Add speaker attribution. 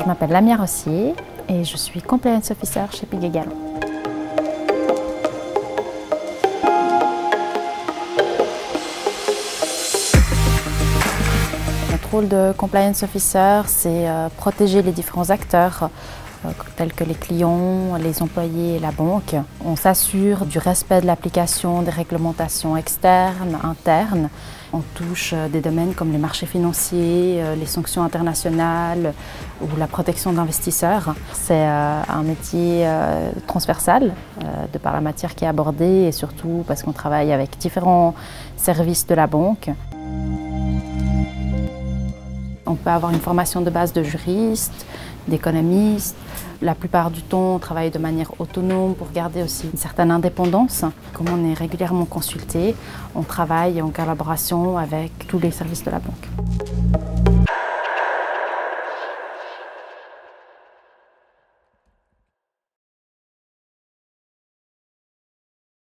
Speaker 1: Je m'appelle Lamia Rossier et je suis compliance officer chez Piguet Galon. Notre rôle de compliance officer, c'est euh, protéger les différents acteurs tels que les clients, les employés et la banque. On s'assure du respect de l'application des réglementations externes, internes. On touche euh, des domaines comme les marchés financiers, euh, les sanctions internationales ou la protection d'investisseurs. C'est un métier transversal de par la matière qui est abordée et surtout parce qu'on travaille avec différents services de la banque. On peut avoir une formation de base de juriste, d'économiste. La plupart du temps, on travaille de manière autonome pour garder aussi une certaine indépendance. Comme on est régulièrement consulté, on travaille en collaboration avec tous les services de la banque.